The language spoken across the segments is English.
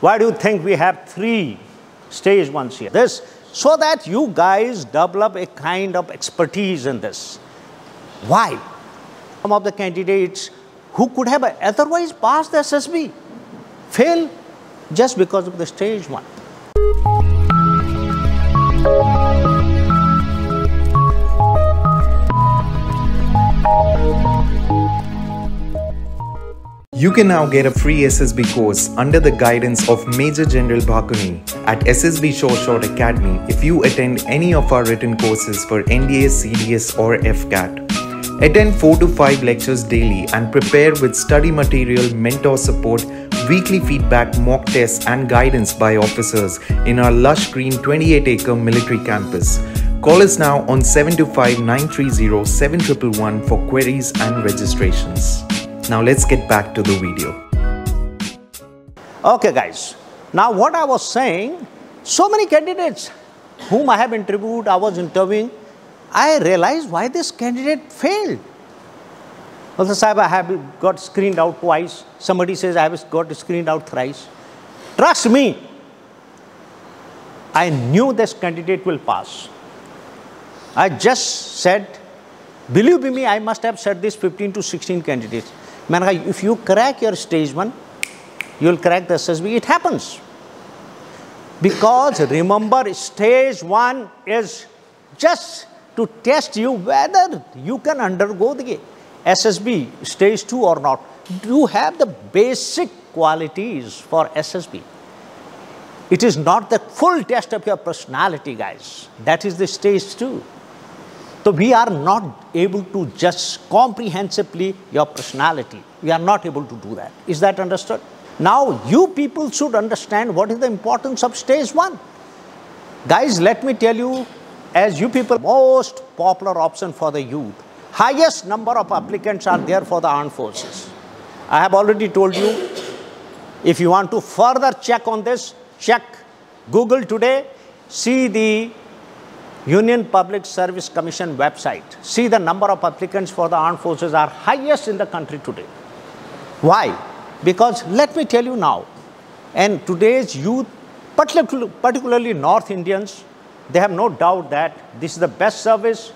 Why do you think we have three stage ones here? This, so that you guys develop a kind of expertise in this. Why? Some of the candidates who could have otherwise passed the SSB fail just because of the stage one. You can now get a free SSB course under the guidance of Major General Bhakuni at SSB Sure Shot Academy if you attend any of our written courses for NDA, CDS or AFCAT. Attend 4 to 5 lectures daily and prepare with study material, mentor support, weekly feedback, mock tests and guidance by officers in our lush green 28-acre military campus. Call us now on 725-930-7111 for queries and registrations. Now let's get back to the video. Okay guys, now what I was saying, so many candidates whom I have interviewed, I was interviewing, I realized why this candidate failed. Also, Sahib, I have got screened out twice. Somebody says I have got screened out thrice. Trust me, I knew this candidate will pass. I just said, believe me, I must have said this 15 to 16 candidates. Man, if you crack your stage one, you will crack the SSB. It happens. Because remember, stage one is just to test you whether you can undergo the SSB stage 2 or not. You have the basic qualities for SSB? It is not the full test of your personality, guys. That is the stage 2. So we are not able to just comprehensively your personality. We are not able to do that. Is that understood? Now you people should understand what is the importance of stage 1. Guys, let me tell you, as you people, most popular option for the youth. Highest number of applicants are there for the armed forces. I have already told you, if you want to further check on this, check Google today, see the Union Public Service Commission website. See the number of applicants for the armed forces are highest in the country today. Why? Because let me tell you now, and today's youth, particularly North Indians, they have no doubt that this is the best service,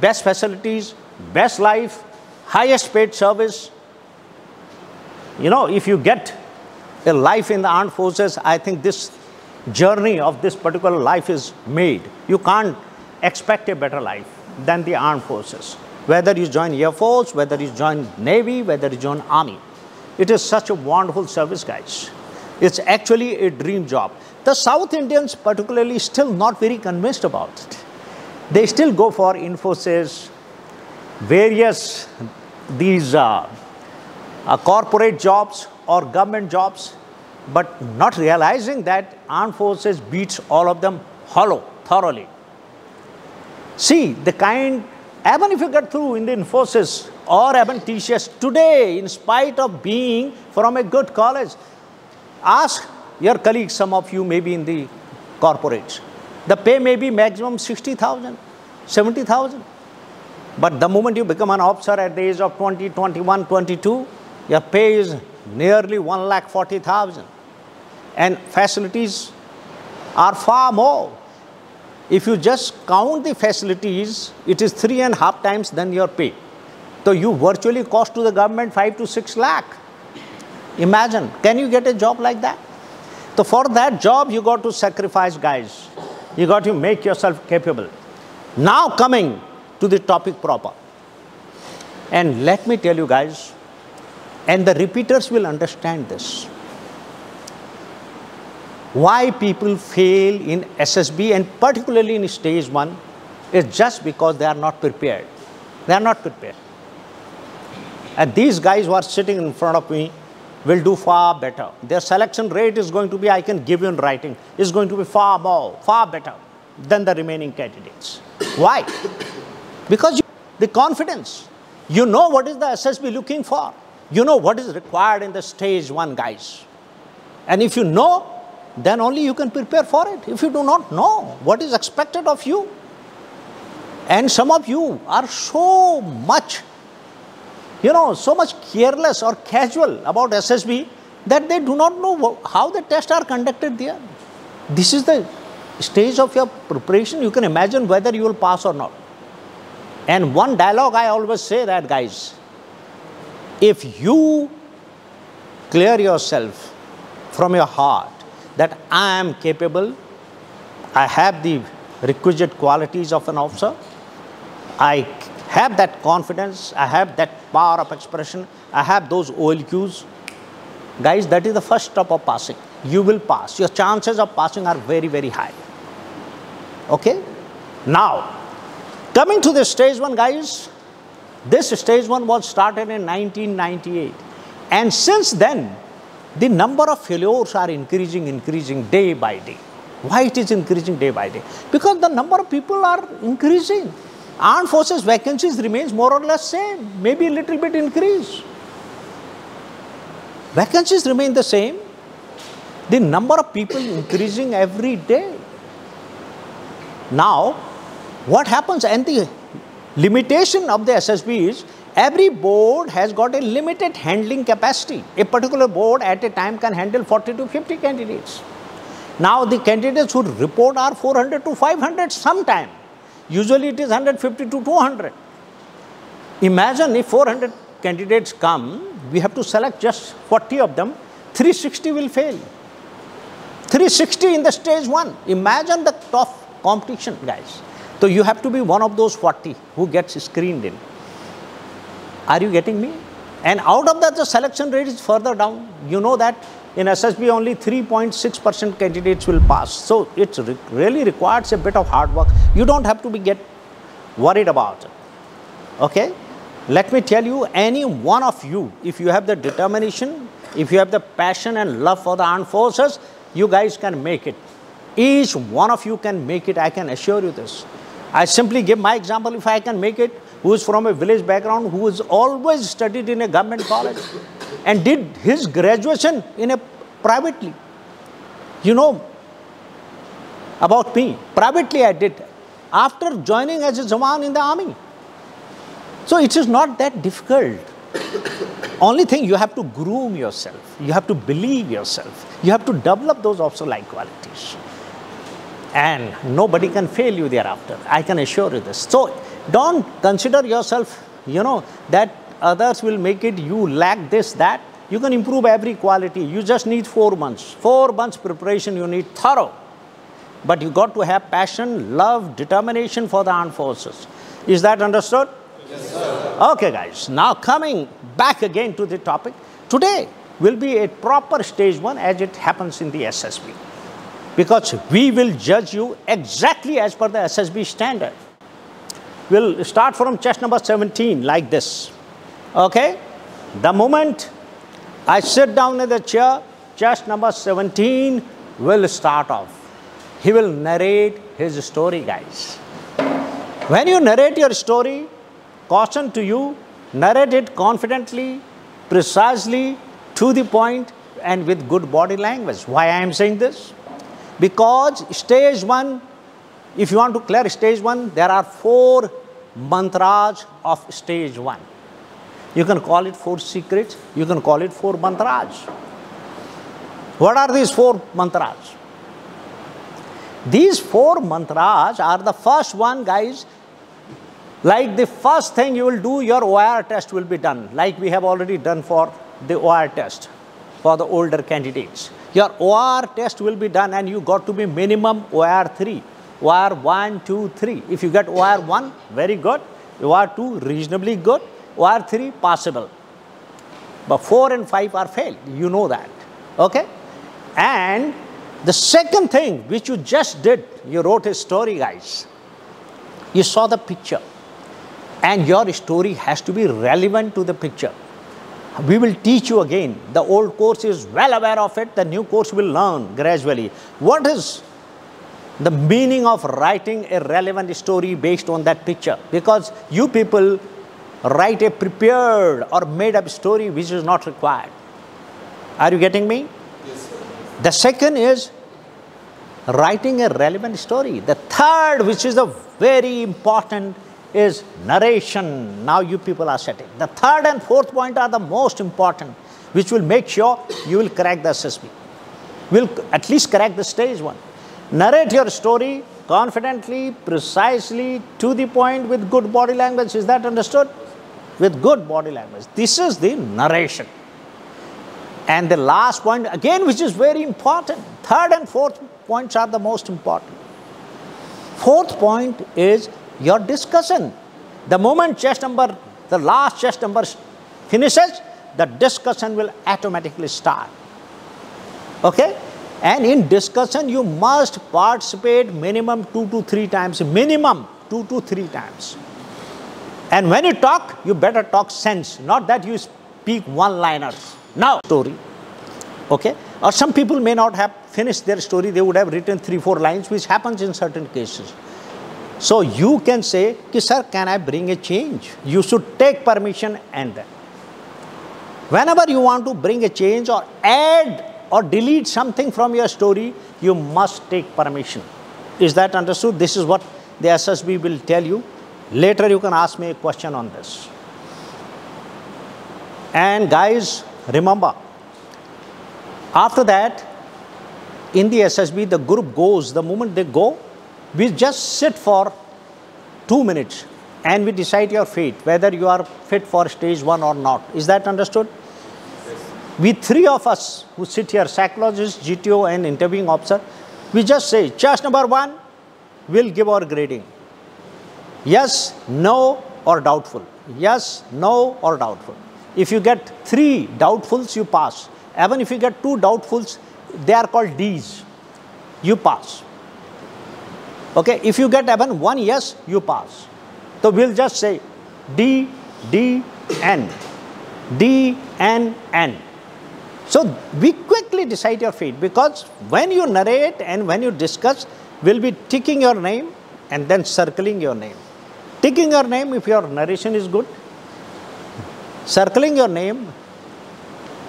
best facilities, best life, highest paid service. You know, if you get a life in the armed forces, I think this journey of this particular life is made. You can't expect a better life than the armed forces. Whether you join Air Force, whether you join Navy, whether you join Army. It is such a wonderful service, guys. It's actually a dream job. The South Indians particularly still not very convinced about it. They still go for Infosys, various these uh, uh, corporate jobs or government jobs, but not realizing that armed forces beats all of them hollow, thoroughly. See, the kind, even if you get through Infosys or even TCS today, in spite of being from a good college, ask your colleagues, some of you may be in the corporates. The pay may be maximum 60,000, 70,000. But the moment you become an officer at the age of 20, 21, 22, your pay is nearly 1 lakh 40,000. And facilities are far more. If you just count the facilities, it is three and a half times than your pay. So you virtually cost to the government 5 to 6 lakh. Imagine, can you get a job like that? So for that job, you got to sacrifice, guys. You got to make yourself capable. Now coming to the topic proper. And let me tell you guys, and the repeaters will understand this. Why people fail in SSB and particularly in stage one is just because they are not prepared. They are not prepared. And these guys who are sitting in front of me will do far better. Their selection rate is going to be, I can give you in writing, is going to be far more, far better than the remaining candidates. Why? Because you, the confidence, you know what is the SSB looking for. You know what is required in the stage one, guys. And if you know, then only you can prepare for it. If you do not know what is expected of you, and some of you are so much, you know, so much careless or casual about SSB, that they do not know how the tests are conducted there. This is the stage of your preparation. You can imagine whether you will pass or not. And one dialogue I always say that, guys, if you clear yourself from your heart that I am capable, I have the requisite qualities of an officer, I have that confidence, I have that power of expression, I have those OLQs. Guys, that is the first step of passing. You will pass. Your chances of passing are very, very high. Okay? Now, coming to the stage one, guys, this stage one was started in 1998. And since then, the number of failures are increasing, increasing day by day. Why it is increasing day by day? Because the number of people are increasing. Armed forces vacancies remains more or less same, maybe a little bit increase. Vacancies remain the same. The number of people increasing every day. Now, what happens and the limitation of the SSB is every board has got a limited handling capacity. A particular board at a time can handle 40 to 50 candidates. Now the candidates who report are 400 to 500 sometime. Usually it is 150 to 200. Imagine if 400 candidates come, we have to select just 40 of them, 360 will fail. 360 in the stage one. Imagine the tough competition, guys. So you have to be one of those 40 who gets screened in. Are you getting me? And out of that, the selection rate is further down. You know that in SSB only 3.6% candidates will pass. So it re really requires a bit of hard work. You don't have to be get worried about it. Okay? Let me tell you, any one of you, if you have the determination, if you have the passion and love for the armed forces, you guys can make it. Each one of you can make it, I can assure you this. I simply give my example, if I can make it, who is from a village background, who has always studied in a government college and did his graduation in a privately. You know about me, privately I did, after joining as a Jawan in the army. So it is not that difficult. Only thing you have to groom yourself, you have to believe yourself, you have to develop those officer like qualities and nobody can fail you thereafter. I can assure you this. So don't consider yourself, you know, that others will make it, you lack this, that. You can improve every quality. You just need four months. Four months preparation, you need thorough. But you got to have passion, love, determination for the armed forces. Is that understood? Yes, sir. Okay, guys. Now coming back again to the topic. Today will be a proper stage one as it happens in the SSB because we will judge you exactly as per the SSB standard. We'll start from chest number 17 like this. Okay? The moment I sit down in the chair, chest number 17 will start off. He will narrate his story, guys. When you narrate your story, caution to you, narrate it confidently, precisely, to the point, and with good body language. Why I am saying this? Because stage one, if you want to clear stage one, there are four mantras of stage one. You can call it four secrets, you can call it four mantras. What are these four mantras? These four mantras are the first one, guys. Like the first thing you will do, your OIR test will be done, like we have already done for the OIR test for the older candidates. Your OIR test will be done and you got to be minimum OIR 3. OIR 1, 2, 3. If you get OIR 1, very good. OIR 2, reasonably good. OIR 3, possible. But 4 and 5 are failed. You know that. Okay? And the second thing which you just did, you wrote a story, guys. You saw the picture. And your story has to be relevant to the picture we will teach you again. The old course is well aware of it, the new course will learn gradually. What is the meaning of writing a relevant story based on that picture? Because you people write a prepared or made up story which is not required. Are you getting me? Yes, sir. The second is writing a relevant story. The third, which is a very important is narration. Now you people are setting. The third and fourth point are the most important. which will make sure you will crack the SSB. Will at least crack the stage one. Narrate your story confidently, precisely, to the point with good body language. Is that understood? With good body language. This is the narration. And the last point, again, which is very important, third and fourth points are the most important. Fourth point is your discussion. The moment chest number, the last chest number finishes, the discussion will automatically start. Okay? And in discussion, you must participate minimum two to three times, minimum two to three times. And when you talk, you better talk sense, not that you speak one liners. Now, story. Okay? Or some people may not have finished their story, they would have written three, four lines, which happens in certain cases. So you can say, Sir, can I bring a change? You should take permission and then. Whenever you want to bring a change or add or delete something from your story, you must take permission. Is that understood? This is what the SSB will tell you. Later you can ask me a question on this. And guys, remember, after that, in the SSB, the group goes, the moment they go, we just sit for two minutes and we decide your fate, whether you are fit for stage one or not. Is that understood? We three of us who sit here, psychologist, GTO and interviewing officer, we just say, choice number one, we'll give our grading. Yes, no or doubtful. Yes, no or doubtful. If you get three doubtfuls, you pass. Even if you get two doubtfuls, they are called D's. You pass. Okay, if you get even one yes, you pass. So we'll just say D, D, N. D, N, N. So we quickly decide your fate because when you narrate and when you discuss, we'll be ticking your name and then circling your name. Ticking your name if your narration is good. Circling your name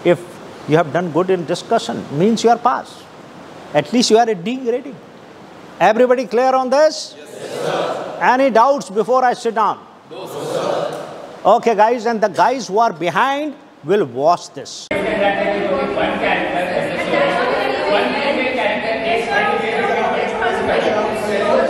if you have done good in discussion means you are passed. At least you are a D grading. Everybody clear on this? Yes, sir. Any doubts before I sit down? No, sir. Okay, guys, and the guys who are behind will watch this one character, one character one 5 minutes of expression of